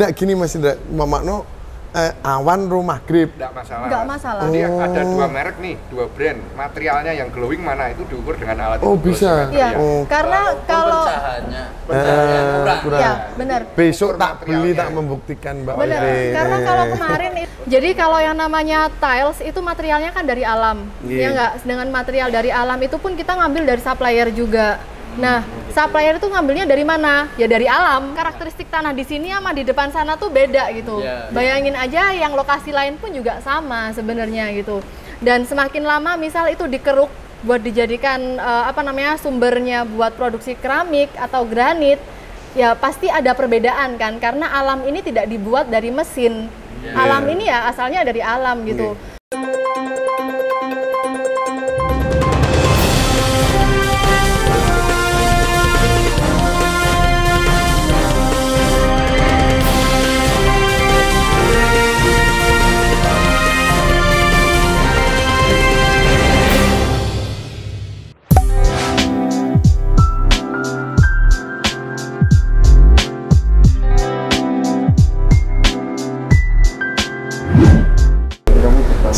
Enggak gini Mas Indra, Mama No eh, awan rumah grip. Tidak masalah. Nggak masalah. Jadi Oh. ada dua merek nih, dua brand. Materialnya yang glowing mana itu diukur dengan alat Oh, bisa. Iya, Oh. karena kalau pencahayanya pencahayaan Eh, kurang. kurang. ya benar. Besok tak beli tak membuktikan Mbak Benar, karena kalau kemarin it- jadi kalau yang namanya tiles itu materialnya kan dari alam, Iya. ya nggak. Dengan material dari alam itu pun kita ngambil dari supplier juga. Nah, supplier itu ngambilnya dari mana? Ya dari alam. Karakteristik tanah di sini sama di depan sana tuh beda gitu. Iya. Bayangin aja yang lokasi lain pun juga sama sebenarnya gitu. Dan semakin lama misal itu dikeruk buat dijadikan eh, apa namanya sumbernya buat produksi keramik atau granit, ya pasti ada perbedaan kan karena alam ini tidak dibuat dari mesin. Alam ini ya asalnya dari alam gitu.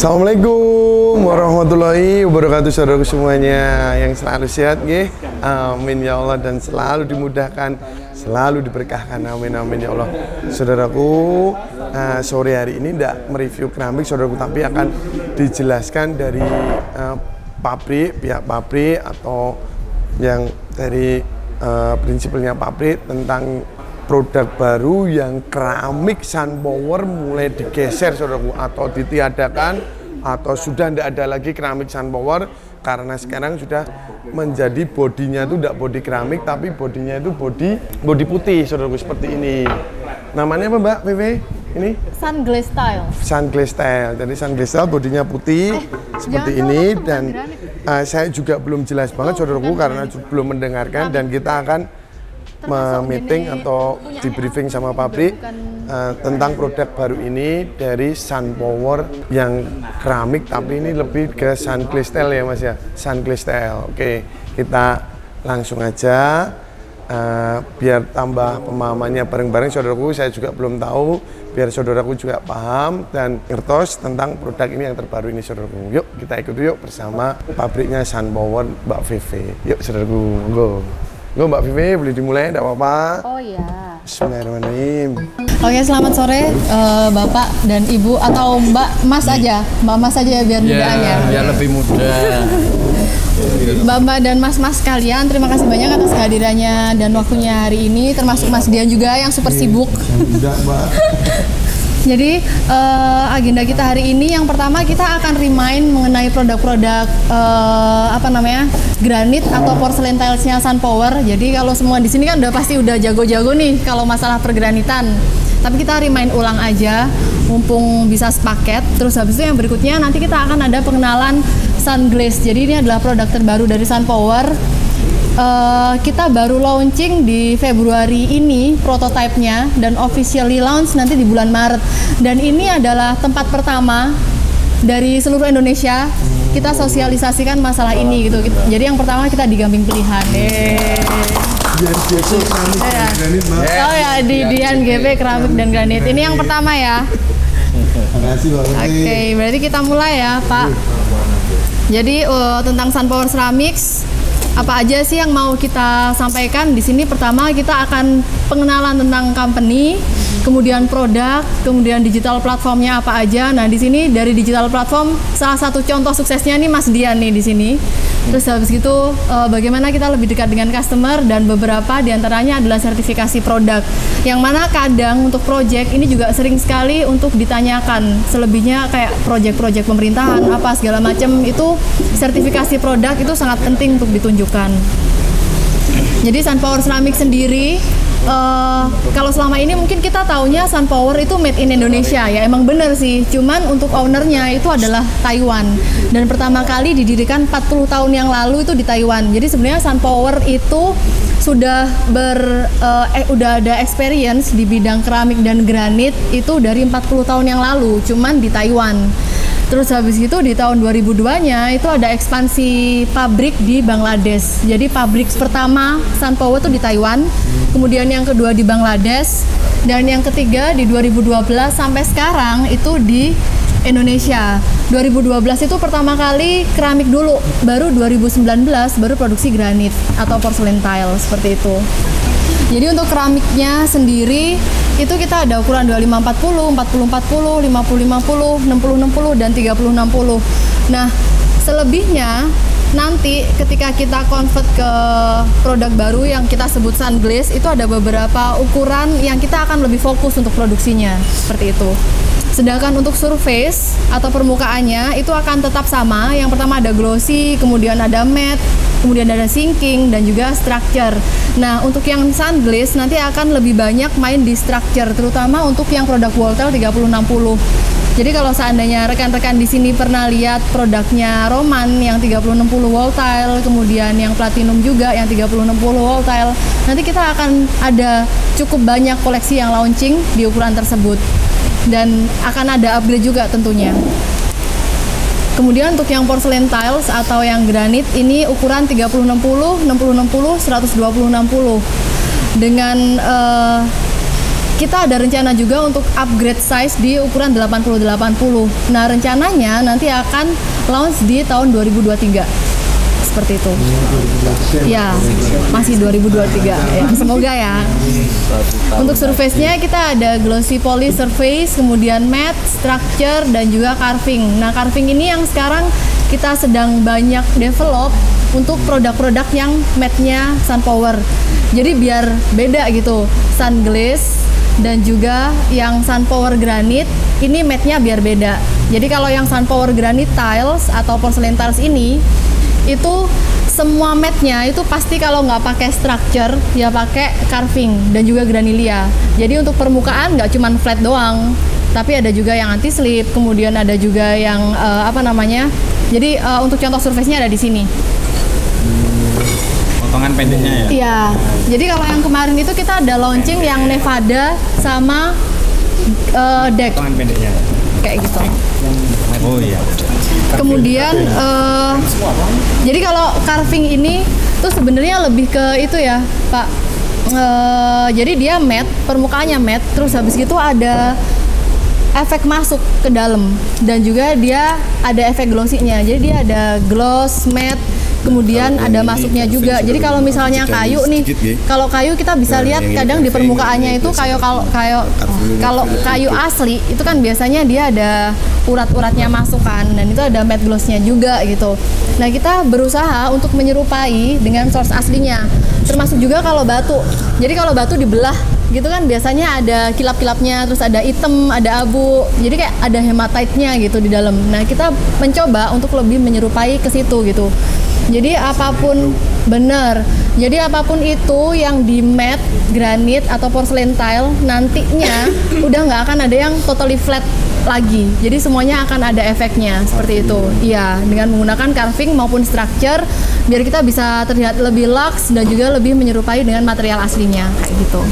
Assalamualaikum warahmatullahi wabarakatuh saudaraku semuanya yang selalu sehat nggih. Amin ya Allah dan selalu dimudahkan, selalu diberkahkan. Amin amin ya Allah. Saudaraku, eh, sore hari ini tidak mereview keramik saudaraku tapi akan dijelaskan dari eh, pabrik, pihak pabrik atau yang dari eh, prinsipalnya pabrik tentang produk baru yang keramik Sunpower mulai digeser saudaraku. Atau ditiadakan atau sudah tidak ada lagi keramik Sunpower karena sekarang sudah menjadi bodinya itu tidak body keramik tapi bodinya itu body body putih saudaraku seperti ini. Namanya apa mbak PV ini? Sunglass style. Sunglass Style. Jadi Sunglass Style bodinya putih seperti jangan ini dan uh, saya juga belum jelas banget Oh, saudaraku karena belum mendengarkan dan kita akan meeting atau di briefing sama pabrik uh, tentang produk baru ini dari Sunpower yang keramik tapi ini lebih ke Sunglass Style ya Mas ya. Sunglass Style. Oke, kita langsung aja uh, biar tambah pemahamannya bareng-bareng saudaraku saya juga belum tahu biar saudaraku juga paham dan ngertos tentang produk ini yang terbaru ini saudaraku yuk kita ikut yuk bersama pabriknya Sunpower Mbak Vivi yuk saudaraku go go Mbak Vivi boleh dimulai tidak apa-apa Oh iya. Bismillahirrahmanirrahim Oke, selamat sore eh, Bapak dan Ibu atau Mbak Mas aja. Mbak Mas aja ya biar mudaan ya. biar lebih mudah Mbak-mbak dan mas-mas kalian, terima kasih banyak atas kehadirannya dan waktunya hari ini, termasuk Mas Dian juga yang super sibuk. tidak Mbak Jadi eh, agenda kita hari ini yang pertama kita akan remind mengenai produk-produk eh, apa namanya granit atau porcelain tilesnya Sunpower. Jadi kalau semua di sini kan udah pasti udah jago-jago nih kalau masalah pergranitan. Tapi kita remind ulang aja, mumpung bisa sepaket. Terus habis itu yang berikutnya nanti kita akan ada pengenalan Sunglass. Jadi ini adalah produk terbaru dari Sunpower. Eh, kita baru launching di Februari ini prototipenya dan officially launch nanti di bulan Maret. Dan ini adalah tempat pertama dari seluruh Indonesia kita sosialisasikan masalah ini gitu. Jadi yang pertama kita di Gamping Pilihan. Yeay. Iya. granit Mbak Oh ya di Dian GP keramik dan granit. Ini yang pertama ya. Oke, Vivi berarti kita mulai ya, Pak. Jadi eh, tentang Sunpower Ceramics, apa aja sih yang mau kita sampaikan di sini? Pertama kita akan pengenalan tentang company, kemudian produk, kemudian digital platformnya apa aja. Nah di sini dari digital platform salah satu contoh suksesnya nih Mas Dian nih di sini. Terus habis gitu eh, bagaimana kita lebih dekat dengan customer dan beberapa di antaranya adalah sertifikasi produk. Yang mana kadang untuk project ini juga sering sekali untuk ditanyakan. Selebihnya kayak project-project pemerintahan apa segala macam itu sertifikasi produk itu sangat penting untuk ditunjukkan. Jadi Sunpower Ceramic sendiri eh, kalau selama ini mungkin kita taunya Sunpower itu made in Indonesia ya emang bener sih. Cuman untuk ownernya itu adalah Taiwan. Dan pertama kali didirikan 40 tahun yang lalu itu di Taiwan. Jadi sebenarnya Sunpower itu sudah ber eh, eh, udah ada experience di bidang keramik dan granit itu dari 40 tahun yang lalu cuman di Taiwan Terus habis itu di tahun 2002-nya itu ada ekspansi pabrik di Bangladesh. Jadi pabrik pertama Sunpower itu di Taiwan, kemudian yang kedua di Bangladesh, dan yang ketiga di 2012 sampai sekarang itu di Indonesia. 2012 itu pertama kali keramik dulu, baru 2019 baru produksi granit atau porcelain tile seperti itu. Jadi untuk keramiknya sendiri itu kita ada ukuran 2540, 4040, 5050, 6060 dan 3060. Nah, selebihnya nanti ketika kita convert ke produk baru yang kita sebut sun glaze itu ada beberapa ukuran yang kita akan lebih fokus untuk produksinya seperti itu. Sedangkan untuk surface atau permukaannya itu akan tetap sama. Yang pertama ada glossy, kemudian ada matte, kemudian ada sinking dan juga structure. Nah, untuk yang sun glaze nanti akan lebih banyak main di structure terutama untuk yang produk Voltel 3060. Jadi kalau seandainya rekan-rekan di sini pernah lihat produknya Roman yang 3060 wall tile, kemudian yang platinum juga yang 3060 wall tile, nanti kita akan ada cukup banyak koleksi yang launching di ukuran tersebut dan akan ada upgrade juga tentunya. Kemudian untuk yang porcelain tiles atau yang granit ini ukuran 3060, 6060, 120 60 dengan uh, kita ada rencana juga untuk upgrade size di ukuran 80-80. Nah, rencananya nanti akan launch di tahun 2023. Seperti itu. Ya, masih 2023 ya. Semoga ya. Untuk surface-nya kita ada glossy poly surface, kemudian matte, structure dan juga carving. Nah, carving ini yang sekarang kita sedang banyak develop untuk produk-produk yang matte-nya Sunpower. Jadi biar beda gitu. Sun glaze dan juga yang Sunpower Granite ini matte-nya biar beda. Jadi kalau yang Sunpower Granite tiles atau porcelain tiles ini itu semua matte-nya itu pasti kalau nggak pakai structure ya pakai carving dan juga granilia. Jadi untuk permukaan nggak cuma flat doang, tapi ada juga yang anti slip, kemudian ada juga yang uh, apa namanya. Jadi uh, untuk contoh surface-nya ada di sini potongan pendeknya ya? Iya. Jadi kalau yang kemarin itu kita ada launching yang Nevada sama uh, deck. Potongan pendeknya. Kayak gitu. Oh iya. Kemudian uh, jadi kalau carving ini tuh sebenarnya lebih ke itu ya, Pak. Uh, jadi dia matte, permukaannya matte, terus habis gitu ada efek masuk ke dalam dan juga dia ada efek glossy-nya. Jadi dia ada gloss, matte, kemudian ada masuknya juga. Jadi kalau misalnya kayu nih, kalau kayu kita bisa lihat kadang di permukaannya itu kayu kalau kayu kalau kayu asli itu kan biasanya dia ada urat-uratnya masukkan dan itu ada matte glossnya juga gitu. Nah kita berusaha untuk menyerupai dengan source aslinya, termasuk juga kalau batu. Jadi kalau batu dibelah gitu kan biasanya ada kilap-kilapnya terus ada hitam ada abu jadi kayak ada hematite-nya gitu di dalam nah kita mencoba untuk lebih menyerupai ke situ gitu jadi apa pun benar. Jadi apa pun itu yang di matte, granit atau porcelain tile nantinya udah nggak akan ada yang totally flat lagi. Jadi semuanya akan ada efeknya seperti itu. Iya, dengan menggunakan carving maupun structure biar kita bisa terlihat lebih luxe dan juga lebih menyerupai dengan material aslinya kayak gitu.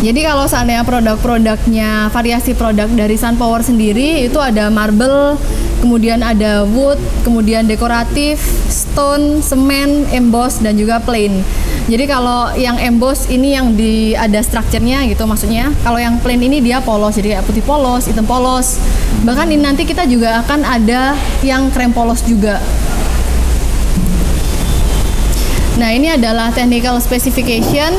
Jadi kalau seandainya produk-produknya variasi produk dari Sunpower sendiri itu ada marble, kemudian ada wood, kemudian dekoratif, stone, semen, emboss dan juga plain. Jadi kalau yang emboss ini yang di ada strukturnya gitu maksudnya. Kalau yang plain ini dia polos jadi kayak putih polos, hitam polos. Bahkan ini nanti kita juga akan ada yang krem polos juga. Nah ini adalah technical specification.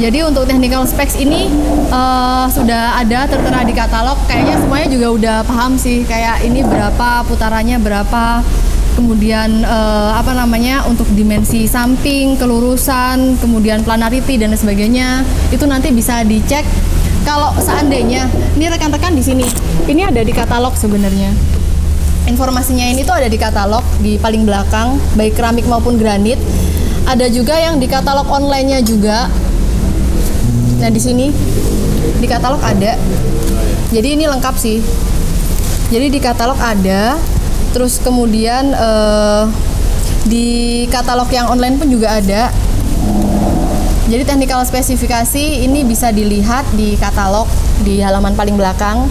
Jadi untuk technical specs ini uh, sudah ada tertera di katalog. Kayaknya semuanya juga udah paham sih. Kayak ini berapa putarannya berapa. Kemudian uh, apa namanya untuk dimensi samping, kelurusan, kemudian planarity dan sebagainya itu nanti bisa dicek. Kalau seandainya ini rekan-rekan di sini, ini ada di katalog sebenarnya informasinya ini tuh ada di katalog di paling belakang baik keramik maupun granit ada juga yang di katalog online-nya juga. Nah, di sini di katalog ada. Jadi ini lengkap sih. Jadi di katalog ada. Terus kemudian eh, di katalog yang online pun juga ada. Jadi technical spesifikasi ini bisa dilihat di katalog di halaman paling belakang.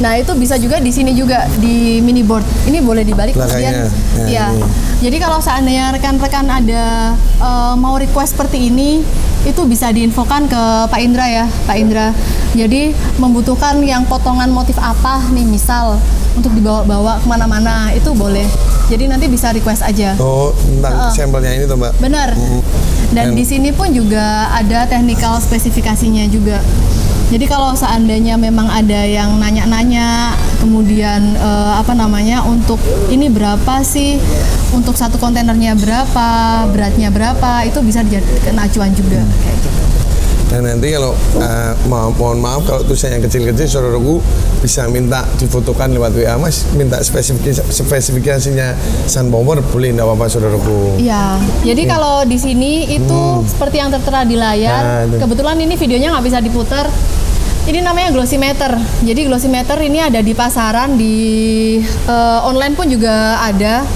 Nah itu bisa juga di sini juga di mini board. Ini boleh dibalik Belakangnya. Ya, Ya. ini. Jadi kalau seandainya rekan-rekan ada eh, mau request seperti ini, itu bisa diinfokan ke Pak Indra ya, Pak Indra. Jadi membutuhkan yang potongan motif apa nih, misal untuk dibawa-bawa ke mana-mana itu boleh. Jadi nanti bisa request aja. Oh, tentang sampelnya ini tuh mbak. Benar. Dan di sini pun juga ada technical spesifikasinya juga. Jadi kalau seandainya memang ada yang nanya-nanya, kemudian eh, apa namanya untuk ini berapa sih, untuk satu kontainernya berapa, beratnya berapa, itu bisa dijadikan acuan juga kayak gitu. Dan nanti kalau eh, ma- mohon maaf kalau tulisannya yang kecil-kecil, saudaraku bisa minta difotokan lewat WA mas, minta spesifikasi spesifikasinya Sunpower boleh enggak apa-apa saudaraku. Iya, jadi kalau di sini itu seperti yang tertera di layar. Nah. Kebetulan ini videonya nggak bisa diputar. Ini namanya glossimeter. Jadi glossimeter ini ada di pasaran, di eh, online pun juga ada.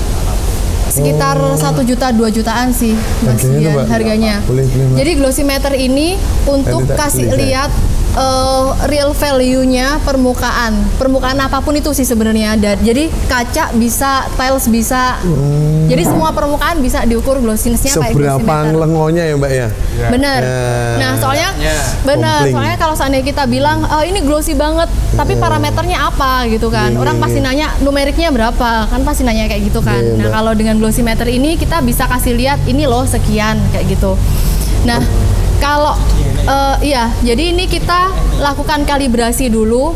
Sekitar satu juta dua jutaan sih Mas Harganya harganya. Boleh, boleh. Jadi glossimeter ini untuk Nanti tak kasih ya. lihat eh, real value-nya permukaan. Permukaan apa pun itu sih sebenarnya ada. Jadi kaca bisa, tiles bisa. Jadi semua permukaan bisa diukur glossiness-nya kayak Seberapa lengonya ya mbak ya? Benar. Ya. Nah, soalnya Ya. benar, soalnya kalau seandainya kita bilang "Eh, ini glossy banget, tapi parameternya apa gitu kan. Iya, Orang iya, pasti iya. nanya numeriknya berapa, kan pasti nanya kayak gitu kan. Iya, nah, kalau dengan glossimeter ini kita bisa kasih lihat ini loh sekian kayak gitu. Nah, kalau eh, iya, jadi ini kita lakukan kalibrasi dulu.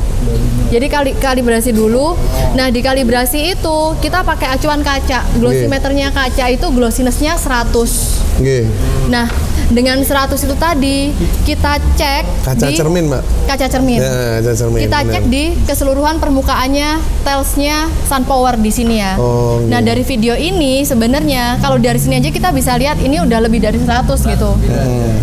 Jadi kali kalibrasi dulu. Nah, di kalibrasi itu kita pakai acuan kaca. Glossimeternya kaca itu glossiness-nya 100. Nggih. Nah, dengan 100 itu tadi kita cek Kaca di cermin mbak. kaca cermin. Ya, kaca cermin. Kita benar. cek di keseluruhan permukaannya tilesnya Sunpower di sini ya. Oh, Nah, dari video ini sebenarnya kalau dari sini aja kita bisa lihat ini udah lebih dari 100 gitu.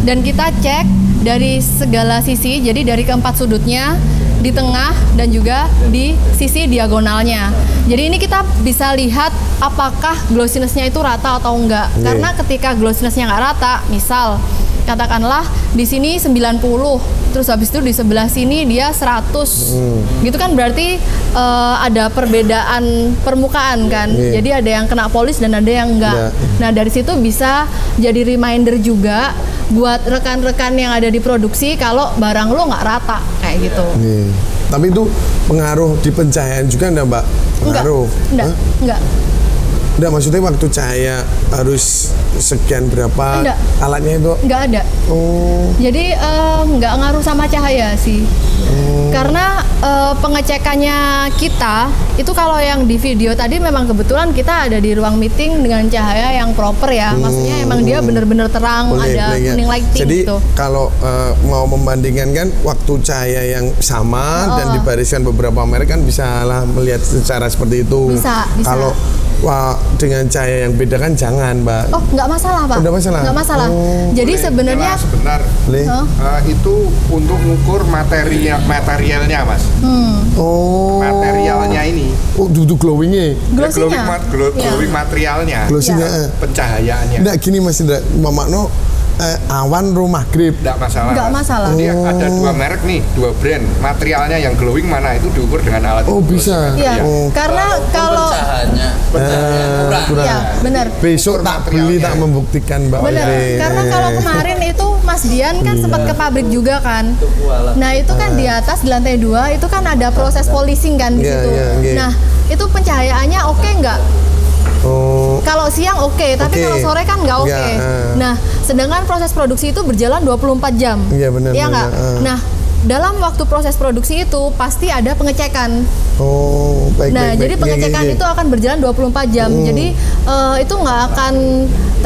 Dan kita cek dari segala sisi, jadi dari keempat sudutnya, di tengah dan juga di sisi diagonalnya. Jadi ini kita bisa lihat apakah glossiness-nya itu rata atau enggak. Iya. Karena ketika glossiness-nya nggak rata, misal katakanlah di sini 90 terus habis itu di sebelah sini dia 100 gitu kan berarti eh, ada perbedaan permukaan kan Iya. jadi ada yang kena polis dan ada yang enggak Enggak. nah dari situ bisa jadi reminder juga buat rekan-rekan yang ada di produksi kalau barang lo nggak rata kayak gitu Nggih. Tapi itu pengaruh di pencahayaan juga enggak mbak? enggak Pengaruh? enggak Hah? enggak Enggak, maksudnya waktu cahaya harus sekian berapa Enggak. alatnya itu? enggak ada Oh, Jadi eh, nggak ngaruh sama cahaya sih. Karena eh, pengecekannya kita itu kalau yang di video tadi memang kebetulan kita ada di ruang meeting dengan cahaya yang proper ya. Maksudnya emang dia bener-bener terang, boleh, ada boleh, ya. kuning lighting Jadi gitu. kalau eh, mau membandingkan kan waktu cahaya yang sama Oh. dan dibariskan beberapa merek kan bisa lah melihat secara seperti itu. Bisa, bisa. Kalau wah, dengan cahaya yang beda kan jangan, Mbak. Oh nggak masalah pak? Oh, nggak masalah? Nggak masalah. Oh. Jadi Boleh, sebenarnya Boleh? Hah? Eh, itu untuk mengukur material materialnya mas Oh. materialnya ini Oh, duduk glowingnya. glowing, glossinya. mat- glow- Iya. glowing materialnya Glossinya. Iya. eh. pencahayaannya Nggak gini Mas Indra, Mamakno eh, awan rumah grip. tidak masalah Nggak Mas. masalah. jadi ada dua merek nih dua brand materialnya yang glowing mana itu diukur dengan alat Oh, bisa. Iya. Oh. Karena kalau pencahayanya pencahayaan Eh, kurang. kurang. Iya, benar. Besok tak beli tak membuktikan Mbak. Bener, Oke. karena kalau kemarin itu Mas Dian kan sempat Iya. ke pabrik juga kan. Nah itu kan di atas di lantai dua itu kan ada proses polishing kan di Iya, situ. iya, iya. Nah itu pencahayaannya oke nggak? Oh, Kalau siang oke, tapi Oke. kalau sore kan nggak oke. Nggak, eh. Nah sedangkan proses produksi itu berjalan 24 jam. Iya, benar, Iya nggak? eh. Nah dalam waktu proses produksi itu pasti ada pengecekan. oh, baik Nah, baik, jadi baik. pengecekan Iya, iya, itu iya. akan berjalan 24 jam. Jadi eh, itu nggak akan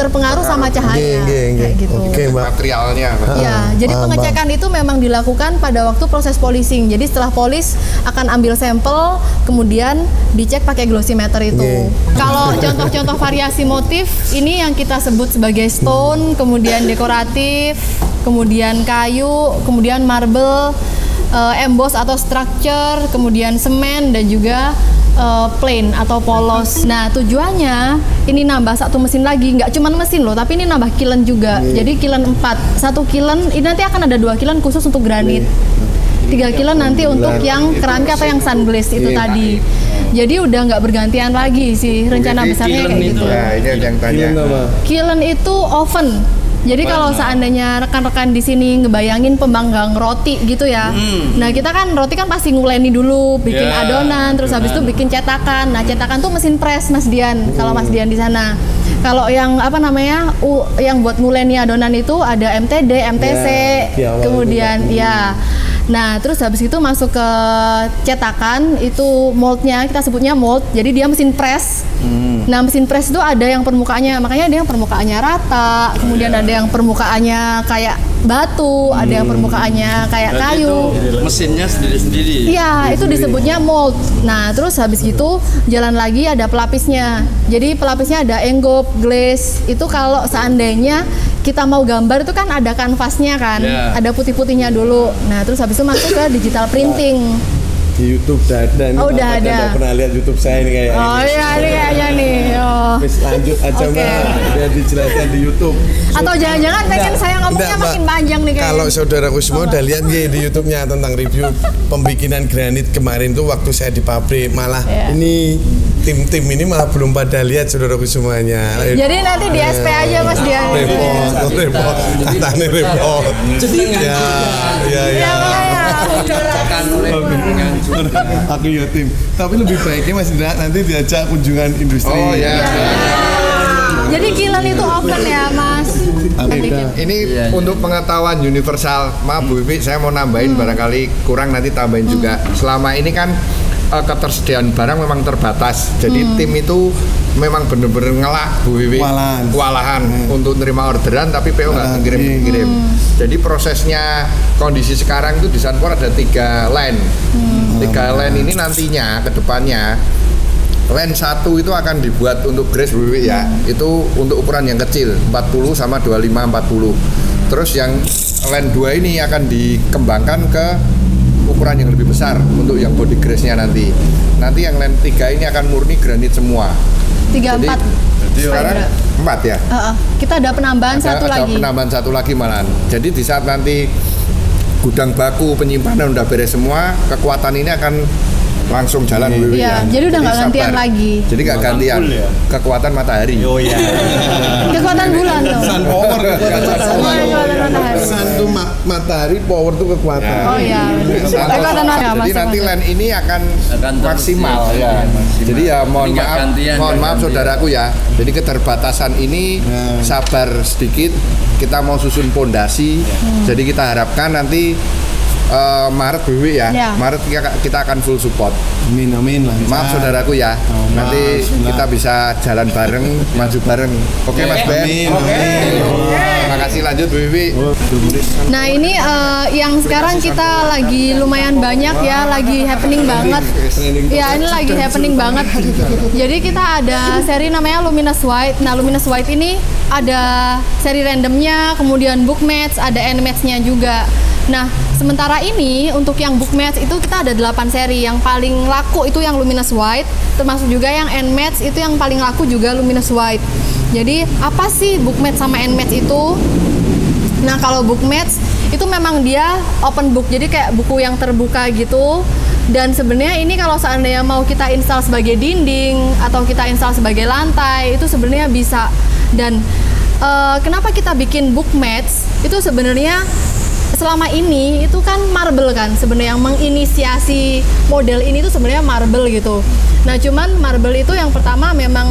terpengaruh sama cahaya kayak gitu. Oke, Mbak. materialnya Mas. Ya, Ah, jadi paham, pengecekan itu memang dilakukan pada waktu proses polishing. Jadi setelah polish akan ambil sampel, kemudian dicek pakai glossimeter itu. Oke. Kalau contoh-contoh variasi motif ini yang kita sebut sebagai stone, kemudian dekoratif, kemudian kayu, kemudian marble, eh, emboss atau structure, kemudian semen dan juga eh, plain atau polos. Nah tujuannya ini nambah satu mesin lagi, nggak cuma mesin loh, tapi ini nambah kiln juga. Jadi kiln 4, satu kiln ini nanti akan ada dua kiln khusus untuk granit. 3 kilo nanti untuk yang keramik atau yang sun glaze itu Iya. tadi. Jadi udah nggak bergantian lagi sih rencana Jadi besarnya kayak itu gitu. Ya, ini yang tanya. Kiln itu oven. Jadi kalau seandainya rekan-rekan di sini ngebayangin pemanggang roti gitu ya. Nah, kita kan roti kan pasti nguleni dulu, bikin Ya, adonan, terus habis itu bikin cetakan. Nah, cetakan tuh mesin press Mas Dian, kalau Mas Dian di sana. Kalau yang apa namanya? u- yang buat nguleni adonan itu ada MTD, MTC, Ya, awal kemudian ya. Nah, terus habis itu masuk ke cetakan itu moldnya kita sebutnya mold. Jadi dia mesin press. Nah, mesin press itu ada yang permukaannya, makanya ada yang permukaannya rata, kemudian ada yang permukaannya kayak batu, ada yang permukaannya kayak Berarti kayu. itu mesinnya sendiri-sendiri. Iya, itu disebutnya mold. Nah, terus habis gitu jalan lagi ada pelapisnya. Jadi pelapisnya ada enggop, glaze. Itu kalau seandainya kita mau gambar itu kan ada kanvasnya kan, Ya. ada putih-putihnya dulu. Nah, terus habis itu masuk ke digital printing. Di YouTube udah ada. Ini Oh, udah ada. nggak pernah lihat YouTube saya ini kayak Oh ini. iya, ini kayaknya nih. Oh. Wis lanjut aja Oke. mbak, biar dijelaskan di YouTube. Atau jangan-jangan pengen saya ngomongnya Enggak, makin panjang nih kayaknya. Kalau saudaraku semua udah lihat nggih di YouTube-nya tentang review pembikinan granit kemarin tuh waktu saya di pabrik malah Iya. ini tim-tim ini malah belum pada lihat saudaraku semuanya. Jadi nanti di SP aja Mas Dian. repot, repot, tatane repot. Ya, ya, Ya ya. makanya. Aku ya tim. Tapi lebih baiknya Mas Indra nanti diajak kunjungan industri. Oh ya. Jadi kilan itu open ya Mas. Beda. Ini Iya, untuk pengetahuan universal. Maaf Bu Wiwi, saya mau nambahin barangkali kurang nanti tambahin juga. Selama ini kan eh, ketersediaan barang memang terbatas. Jadi tim itu memang bener-bener ngelak Bu Wiwi. Kewalahan. Kewalahan untuk nerima orderan tapi PO nggak Kewalahan. ngirim-ngirim. Jadi prosesnya kondisi sekarang itu di Sanpor ada tiga line. Tiga line ini nantinya ke depannya Line 1 itu akan dibuat untuk grace Bu Wiwi ya. Itu untuk ukuran yang kecil, 40 sama 25 40. Terus yang line 2 ini akan dikembangkan ke ukuran yang lebih besar untuk yang body grace-nya nanti. Nanti yang line 3 ini akan murni granit semua. Tiga Jadi, empat. jadi sekarang empat ya. Heeh. Kita ada penambahan Ada- satu ada lagi. penambahan satu lagi malahan. Jadi di saat nanti gudang baku penyimpanan udah beres semua, kekuatan ini akan langsung jalan Bu Wiwi Iya, ya. jadi udah nggak gantian sabar. lagi. Jadi nggak gantian. ya? Kekuatan matahari. Oh iya. Kekuatan bulan dong. Sun power kekuatan Oh, matahari. Sun tuh ma- matahari, power tuh kekuatan. Oh iya. Kekuatan matahari. Jadi nanti line ini akan, Akan maksimal ya, ya. Jadi ya mohon maaf, mohon nggak maaf saudaraku ya. Jadi keterbatasan ini Hmm. sabar sedikit. Kita mau susun pondasi. Jadi kita harapkan nanti eh, Maret Bu Wiwi ya. Ya. Maret kita, kita akan full support. Amin, amin lah. Maaf saudaraku ya. Oh, maaf, nanti bismillah. kita bisa jalan bareng, maju bareng. Oke Mas Ben. Amin, Oke. Terima kasih lanjut Bu Wiwi. Nah ini eh, yang sekarang kita lagi lumayan banyak ya, lagi happening banget. Ya ini lagi happening banget. Jadi kita ada seri namanya Luminous White. Nah Luminous White ini ada seri randomnya, kemudian book match, ada end matchnya juga. Nah sementara ini untuk yang book match itu kita ada 8 seri. Yang paling laku itu yang Luminous White, termasuk juga yang end match itu yang paling laku juga Luminous White. Jadi apa sih book match sama end match itu? Nah kalau book match itu memang dia open book, jadi kayak buku yang terbuka gitu. Dan sebenarnya ini kalau seandainya mau kita install sebagai dinding atau kita install sebagai lantai itu sebenarnya bisa. Dan eh, kenapa kita bikin book match itu sebenarnya selama ini itu kan marble kan sebenarnya yang menginisiasi model ini tuh sebenarnya marble gitu. Nah cuman marble itu yang pertama memang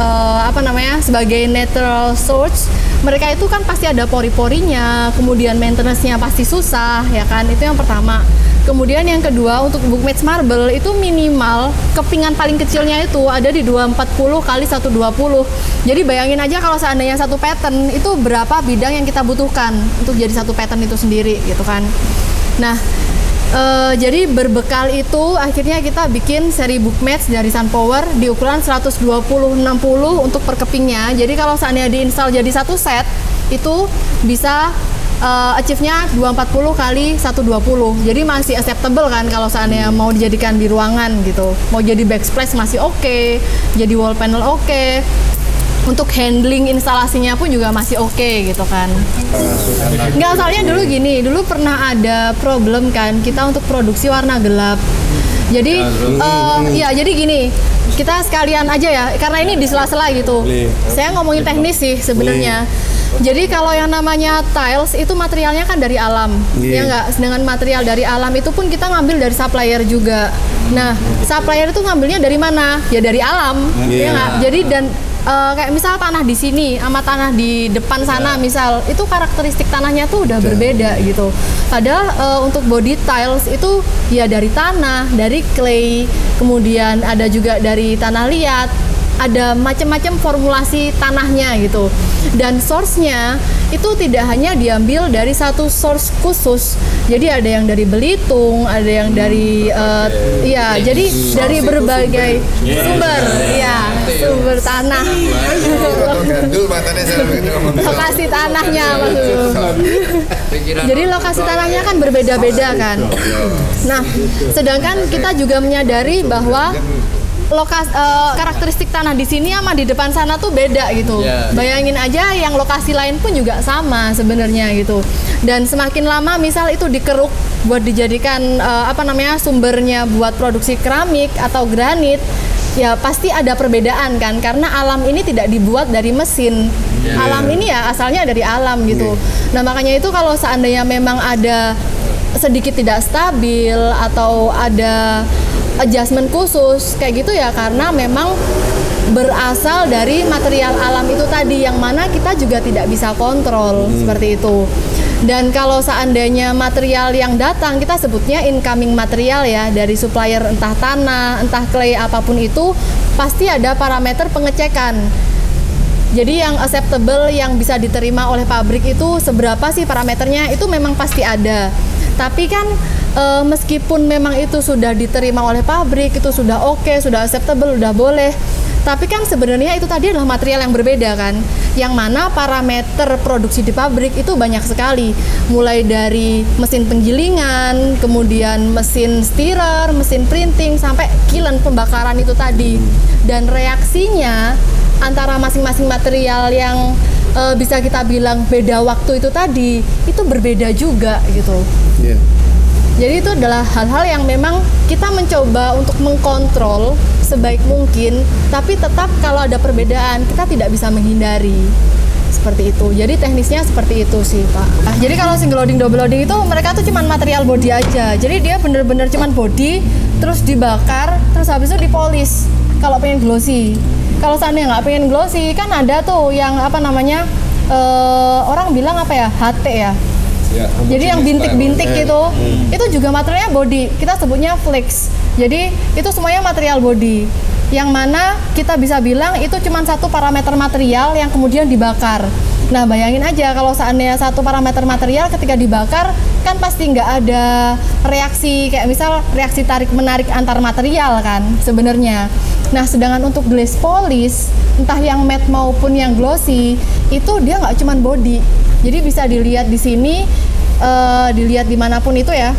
eh, apa namanya sebagai natural source mereka itu kan pasti ada pori-porinya, kemudian maintenance-nya pasti susah ya kan itu yang pertama. Kemudian yang kedua untuk bookmatch marble itu minimal kepingan paling kecilnya itu ada di 240 kali 120. Jadi bayangin aja kalau seandainya satu pattern itu berapa bidang yang kita butuhkan untuk jadi satu pattern itu sendiri gitu kan. Nah, eh, jadi berbekal itu akhirnya kita bikin seri book match dari Sunpower di ukuran 120 60 untuk per kepingnya. Jadi kalau seandainya diinstal jadi satu set itu bisa eh, achieve-nya 240 kali 120. Jadi masih acceptable kan kalau seandainya mau dijadikan di ruangan gitu. Mau jadi backsplash masih oke, jadi wall panel oke. untuk handling instalasinya pun juga masih oke gitu kan. Nggak soalnya dulu gini, dulu pernah ada problem kan kita untuk produksi warna gelap. Jadi eh, ya jadi gini, kita sekalian aja ya karena ini di sela-sela gitu. Saya ngomongin teknis sih sebenarnya. Jadi kalau yang namanya tiles itu materialnya kan dari alam, Iya. ya nggak? Dengan material dari alam itu pun kita ngambil dari supplier juga. Nah, supplier itu ngambilnya dari mana? Ya dari alam, Iya. ya nggak? Jadi dan eh, kayak misal tanah di sini sama tanah di depan sana misal itu karakteristik tanahnya tuh udah berbeda gitu. Padahal eh, untuk body tiles itu ya dari tanah, dari clay, kemudian ada juga dari tanah liat, ada macam-macam formulasi tanahnya gitu. Dan source-nya itu tidak hanya diambil dari satu source khusus. Jadi ada yang dari Belitung ada yang dari eh, ya jadi dari berbagai sumber ya sumber tanah. Lokasi tanahnya jadi lokasi tanahnya kan berbeda-beda kan. Nah sedangkan kita juga menyadari bahwa lokas eh, karakteristik tanah di sini sama di depan sana tuh beda gitu. Iya. Bayangin aja yang lokasi lain pun juga sama sebenarnya gitu. Dan semakin lama misal itu dikeruk buat dijadikan eh, apa namanya sumbernya buat produksi keramik atau granit ya pasti ada perbedaan kan karena alam ini tidak dibuat dari mesin. Alam ini ya asalnya dari alam gitu. Nah, makanya itu kalau seandainya memang ada sedikit tidak stabil atau ada adjustment khusus kayak gitu ya karena memang berasal dari material alam itu tadi yang mana kita juga tidak bisa kontrol seperti itu. Dan kalau seandainya material yang datang kita sebutnya incoming material ya dari supplier entah tanah, entah clay apa pun itu pasti ada parameter pengecekan. Jadi yang acceptable yang bisa diterima oleh pabrik itu seberapa sih parameternya itu memang pasti ada. Tapi kan e, meskipun memang itu sudah diterima oleh pabrik itu sudah oke, sudah acceptable, sudah boleh. Tapi kan sebenarnya itu tadi adalah material yang berbeda kan. Yang mana parameter produksi di pabrik itu banyak sekali. Mulai dari mesin penggilingan, kemudian mesin stirrer, mesin printing sampai kilen pembakaran itu tadi. Dan reaksinya antara masing-masing material yang eh, bisa kita bilang beda waktu itu tadi itu berbeda juga gitu. Iya. Jadi itu adalah hal-hal yang memang kita mencoba untuk mengkontrol sebaik mungkin, tapi tetap kalau ada perbedaan kita tidak bisa menghindari seperti itu. Jadi teknisnya seperti itu sih Pak. Nah, jadi kalau single loading double loading itu mereka tuh cuman material body aja. Jadi dia bener-bener cuman body, terus dibakar, terus habis itu dipolis. Kalau pengen glossy. Kalau seandainya nggak pengen glossy, kan ada tuh yang apa namanya eh, orang bilang apa ya HT ya. Ya, Jadi yang bintik-bintik gitu, itu juga materialnya body. Kita sebutnya flakes. Jadi itu semuanya material body. Yang mana kita bisa bilang itu cuma satu parameter material yang kemudian dibakar. Nah bayangin aja kalau seandainya satu parameter material ketika dibakar kan pasti nggak ada reaksi kayak misal reaksi tarik menarik antar material kan sebenarnya. Nah sedangkan untuk glaze polish entah yang matte maupun yang glossy itu dia nggak cuma body. Jadi bisa dilihat di sini, eh, dilihat di mana pun itu ya.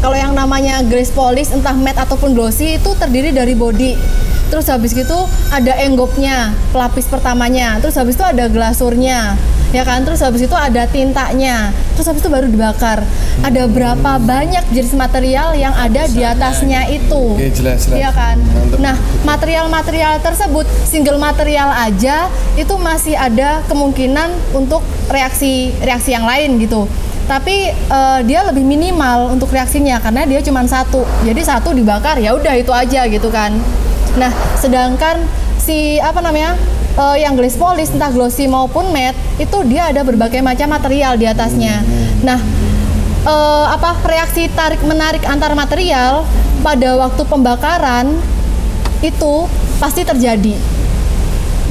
Kalau yang namanya glaze polish entah matte ataupun glossy itu terdiri dari body. Terus habis gitu ada enggopnya, pelapis pertamanya. Terus habis itu ada glasurnya, ya kan? Terus habis itu ada tintanya. Terus habis itu baru dibakar. Ada berapa banyak jenis material yang ada di atasnya itu? Oke, jelas, jelas. Iya kan? Mantap. Nah, material-material tersebut single material aja itu masih ada kemungkinan untuk reaksi reaksi yang lain gitu. Tapi eh, dia lebih minimal untuk reaksinya karena dia cuma satu. Jadi satu dibakar ya udah itu aja gitu kan. Nah, sedangkan si apa namanya? Eh, yang glaze polish entah glossy maupun matte itu dia ada berbagai macam material di atasnya. Nah, eh, apa reaksi tarik menarik antar material pada waktu pembakaran itu pasti terjadi.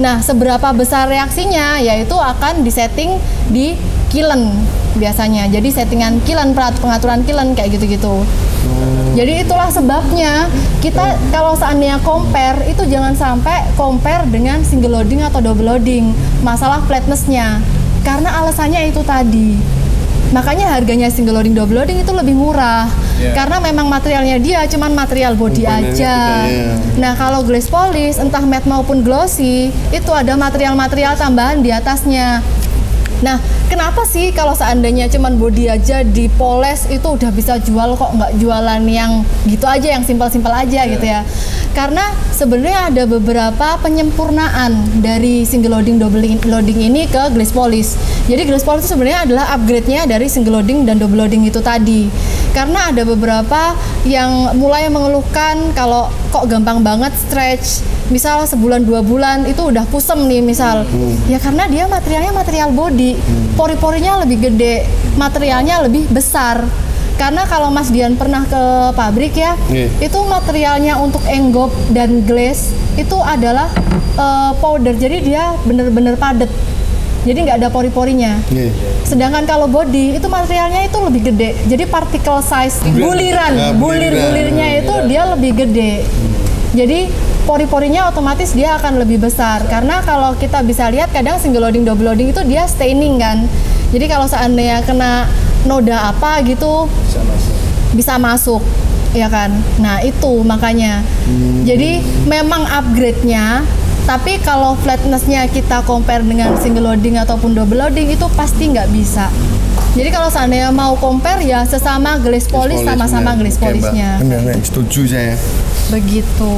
Nah, seberapa besar reaksinya yaitu akan disetting di kiln biasanya. Jadi settingan kiln pengaturan kiln kayak gitu-gitu. Jadi itulah sebabnya kita kalau seandainya compare itu jangan sampai compare dengan single loading atau double loading masalah flatnessnya karena alasannya itu tadi Makanya harganya single loading double loading itu lebih murah. Karena memang materialnya dia cuman material body aja. ya. Nah, kalau glaze polish entah matte maupun glossy itu ada material-material tambahan di atasnya. Nah, kenapa sih kalau seandainya cuman body aja dipoles itu udah bisa jual kok nggak jualan yang gitu aja, yang simpel-simpel aja gitu ya? Karena sebenarnya ada beberapa penyempurnaan dari single loading double loading ini ke glaze polish. Jadi glaze polish itu sebenarnya adalah upgrade-nya dari single loading dan double loading itu tadi. Karena ada beberapa yang mulai mengeluhkan kalau kok gampang banget stretch misal sebulan dua bulan itu udah kusem nih misal. Ya karena dia materialnya material body. Pori-porinya lebih gede materialnya lebih besar. Karena kalau Mas Dian pernah ke pabrik ya Iya. itu materialnya untuk enggop dan glaze itu adalah eh, powder. Jadi dia bener-bener padat. Jadi nggak ada pori-porinya. Nih. Sedangkan kalau body itu materialnya itu lebih gede. Jadi particle size buliran, Ah, bulir-bulirnya itu dia lebih gede. Jadi pori-porinya otomatis dia akan lebih besar karena kalau kita bisa lihat kadang single loading double loading itu dia staining kan. Jadi kalau seandainya kena noda apa gitu bisa masuk ya kan. Nah, itu makanya. Jadi memang upgrade-nya tapi kalau flatness-nya kita compare dengan single loading ataupun double loading itu pasti nggak bisa. Jadi kalau seandainya mau compare ya sesama glaze polish sama-sama. Benar, nih, setuju saya. Begitu.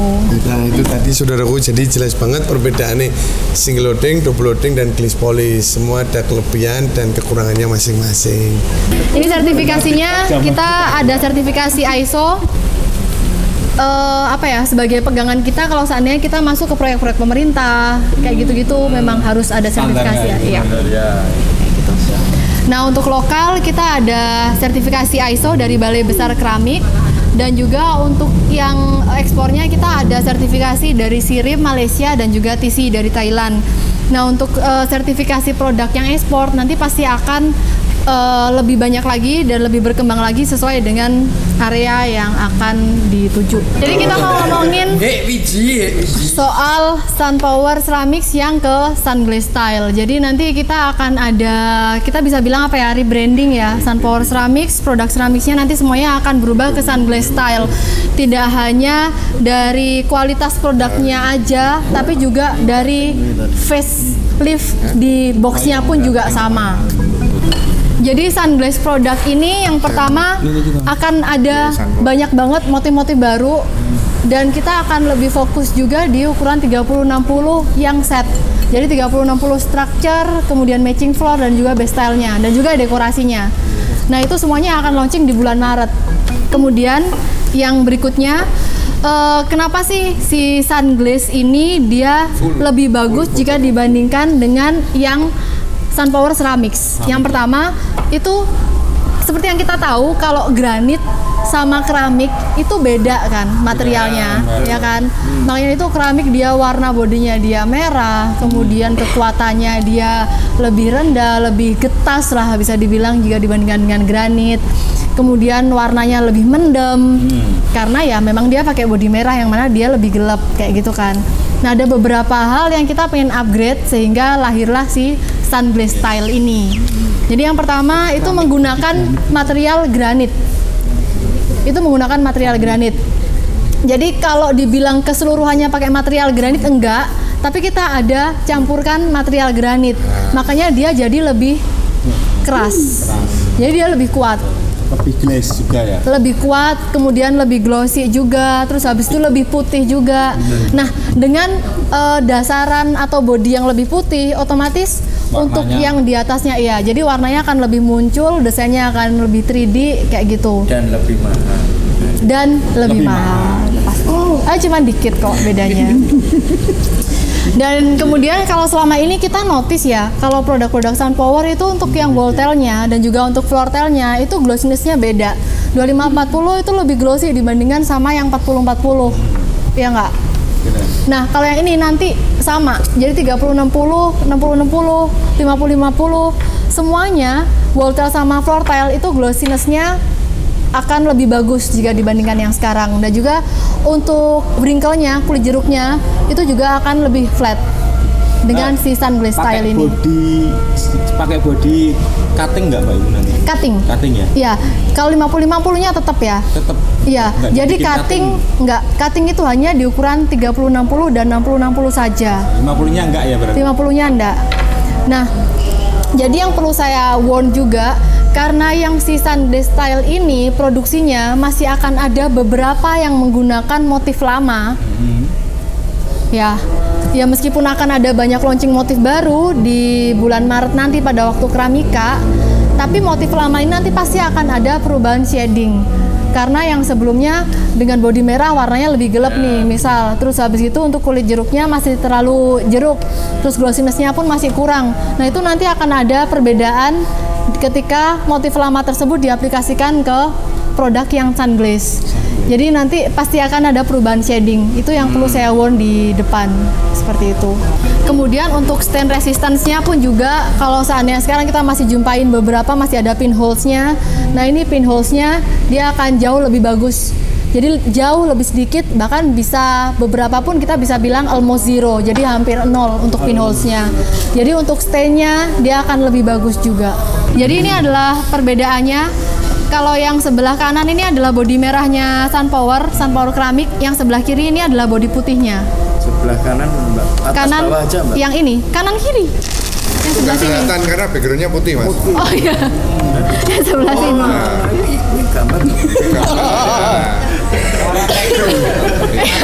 Nah itu tadi saudaraku jadi jelas banget perbedaannya single loading, double loading dan glaze polish semua ada kelebihan dan kekurangannya masing-masing. Ini sertifikasinya kita ada sertifikasi ISO eh, apa ya sebagai pegangan kita kalau seandainya kita masuk ke proyek-proyek pemerintah kayak gitu-gitu memang harus ada sertifikasi ya. Iya. Kayak gitu. Nah untuk lokal kita ada sertifikasi ISO dari Balai Besar Keramik dan juga untuk yang ekspornya kita ada sertifikasi dari Sirip Malaysia dan juga TC dari Thailand. Nah untuk eh, sertifikasi produk yang ekspor nanti pasti akan eh, lebih banyak lagi dan lebih berkembang lagi sesuai dengan area yang akan dituju. Jadi kita mau ngomongin soal Sun Power Ceramics yang ke Sun Glaze Style. Jadi nanti kita akan ada kita bisa bilang apa ya rebranding ya Sun Power Ceramics produk ceramicsnya nanti semuanya akan berubah ke Sun Glaze Style. Tidak hanya dari kualitas produknya aja, tapi juga dari facelift di boxnya pun juga sama. Jadi sunglass produk ini yang pertama akan ada banyak banget motif-motif baru. Dan kita akan lebih fokus juga di ukuran 30-60 yang set. Jadi 30-60 structure, kemudian matching floor dan juga base style-nya dan juga dekorasinya. Nah, itu semuanya akan launching di bulan Maret. Kemudian yang berikutnya eh, kenapa sih si sunglass ini dia lebih bagus jika dibandingkan dengan yang Sun Power Ceramics. Yang pertama itu seperti yang kita tahu kalau granit sama keramik itu beda kan materialnya ya kan? Makanya itu keramik dia warna bodinya dia merah kemudian kekuatannya dia lebih rendah lebih getas lah bisa dibilang jika dibandingkan dengan granit. Kemudian warnanya lebih mendem karena ya memang dia pakai bodi merah yang mana dia lebih gelap kayak gitu kan. Nah ada beberapa hal yang kita pengen upgrade sehingga lahirlah si Sunglaze Style ini jadi yang pertama itu menggunakan material granit itu menggunakan material granit. Jadi kalau dibilang keseluruhannya pakai material granit enggak, tapi kita ada campurkan material granit. Makanya dia jadi lebih keras. Jadi dia lebih kuat. lebih glaze juga ya Lebih kuat, kemudian lebih glossy juga, terus habis itu lebih putih juga. Nah, dengan eh, dasaran atau body yang lebih putih, otomatis untuk Warnanya. yang di atasnya iya. Jadi warnanya akan lebih muncul, desainnya akan lebih 3D kayak gitu Dan lebih mahal. dan lebih, Lebih mahal. Pas. Ah cuma dikit kok bedanya. dan kemudian kalau selama ini kita notice ya, kalau produk-produk Sun Power itu untuk yang wall tile-nya dan juga untuk floor tile-nya itu glossiness-nya beda. 2540 itu lebih glossy dibandingkan sama yang 4040. Ya enggak? Nah, kalau yang ini nanti sama. Jadi 30 60, 60 60, 50 50. Semuanya wall tile sama floor tile itu glossiness-nya akan lebih bagus jika dibandingkan yang sekarang. Dan juga untuk wrinkle-nya, kulit jeruknya itu juga akan lebih flat. Dengan si sun glaze pakai style ini. body pakai body cutting nggak mbak ibu nanti Cutting. cutting ya Iya, kalau 50-50-nya tetap ya. tetap Iya, Nggak jadi dibikin cutting enggak cutting itu hanya di ukuran 30-60 dan 60-60 saja. 50 nya enggak ya berarti 50-nya enggak. Nah, jadi yang perlu saya warn juga karena yang si Sunday style ini produksinya masih akan ada beberapa yang menggunakan motif lama. Ya. Ya meskipun akan ada banyak launching motif baru di bulan Maret nanti pada waktu keramika, tapi motif lama ini nanti pasti akan ada perubahan shading. Karena yang sebelumnya dengan body merah warnanya lebih gelap nih, misal. Terus habis itu untuk kulit jeruknya masih terlalu jeruk. Terus glossiness-nya pun masih kurang. Nah, itu nanti akan ada perbedaan ketika motif lama tersebut diaplikasikan ke produk yang sun glaze. Jadi nanti pasti akan ada perubahan shading. Itu yang perlu saya warn di depan seperti itu. Kemudian untuk stain resistance-nya pun juga kalau seandainya sekarang kita masih jumpain beberapa masih ada pinholes-nya. Nah, ini pinholes-nya dia akan jauh lebih bagus. Jadi jauh lebih sedikit bahkan bisa beberapa pun kita bisa bilang almost zero. Jadi hampir nol untuk pinholes-nya. Jadi untuk stain-nya dia akan lebih bagus juga. Jadi ini adalah perbedaannya kalau yang sebelah kanan ini adalah bodi merahnya Sunpower, Sunpower keramik. Yang sebelah kiri ini adalah bodi putihnya. Sebelah kanan mbak. Atas kanan bawah aja mbak. yang ini, kanan kiri. Yang sebelah sini. kelihatan karena backgroundnya putih mas. Oh iya. yang sebelah sini. Ini, ini gambar.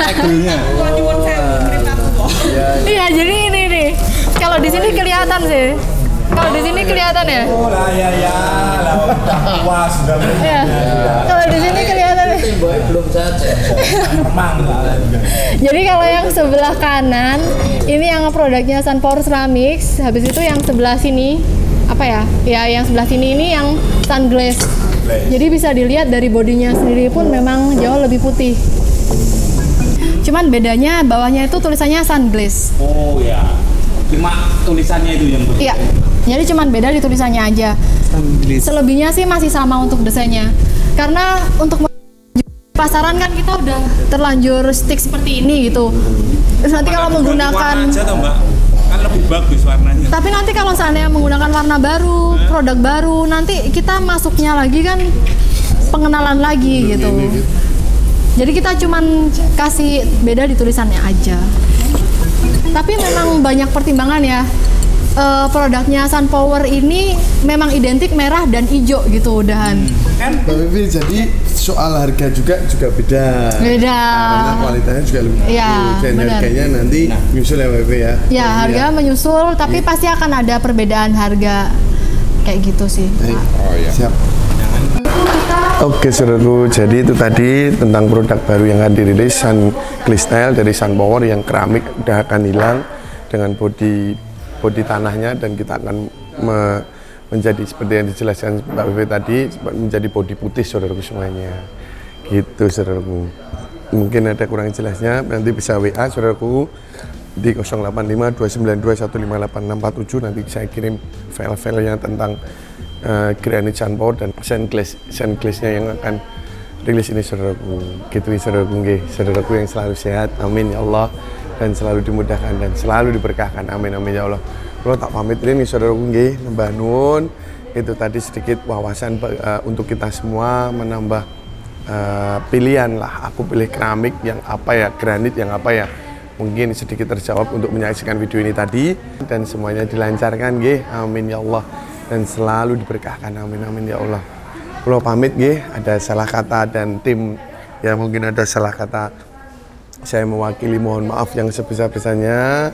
Tagline-nya. Iya, jadi ini nih. Kalau di sini kelihatan sih. Di sini kelihatan ya? ya ya Iya. Kalau di sini kelihatan ya? belum saja. memang lah Jadi kalau yang sebelah kanan ini yang produknya Sunpower Ceramics, habis itu yang sebelah sini apa ya? Ya yang sebelah sini ini yang Sun Glaze. Jadi bisa dilihat dari bodinya sendiri pun memang jauh lebih putih. Cuman bedanya bawahnya itu tulisannya Sun Glaze. oh ya cuma tulisannya itu yang berbeda Iya. Jadi cuman beda di tulisannya aja. Selebihnya sih masih sama untuk desainnya. Karena untuk pasaran kan kita udah terlanjur stick seperti ini gitu. Terus nanti kalau menggunakan warna aja toh mbak kan lebih bagus warnanya Tapi nanti kalau seandainya menggunakan warna baru, produk baru, nanti kita masuknya lagi kan pengenalan lagi gitu. Jadi kita cuman kasih beda di tulisannya aja. Tapi memang banyak pertimbangan ya. Eh, produknya Sunpower ini memang identik merah dan hijau gitu udahan. kan Mbak Vivi, jadi soal harga juga juga beda. Beda. Karena kualitasnya juga lebih Iya, bagus. dan benar. harganya nanti nyusul ya Mbak Vivi ya. Ya, harga menyusul tapi pasti akan ada perbedaan harga kayak gitu sih. Baik. Oh iya. Siap. Oke saudaraku, jadi itu tadi tentang produk baru yang akan dirilis Sun Style dari Sun Power yang keramik udah akan hilang dengan bodi bodi tanahnya dan kita akan me- menjadi seperti yang dijelaskan Mbak Vivi tadi menjadi bodi putih saudaraku semuanya. Gitu saudaraku. Mungkin ada kurang jelasnya nanti bisa WA saudaraku di 085 292 158 nanti saya kirim file-filenya tentang uh, Granite Sunpower dan Sandglass Sandglassnya yang akan rilis ini saudaraku. Gitu saudaraku. Nggih saudaraku yang selalu sehat. Amin ya Allah. Dan selalu dimudahkan dan selalu diberkahkan. Amin amin ya Allah. Kalau tak pamit ini saudaraku nggih nambah nuwun. Itu tadi sedikit wawasan uh, untuk kita semua menambah uh, pilihan lah. Aku pilih keramik yang apa ya granit yang apa ya. Mungkin sedikit terjawab untuk menyaksikan video ini tadi. Dan semuanya dilancarkan nggih. Amin ya Allah dan selalu diberkahkan. Amin amin ya Allah. Kalau pamit nggih ada salah kata dan tim ya mungkin ada salah kata. Saya mewakili mohon maaf yang sebesar-besarnya.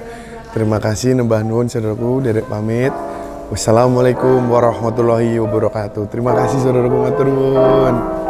Terima kasih nembah nuwun saudaraku derek pamit. Wassalamualaikum warahmatullahi wabarakatuh. Terima kasih saudaraku matur nuwun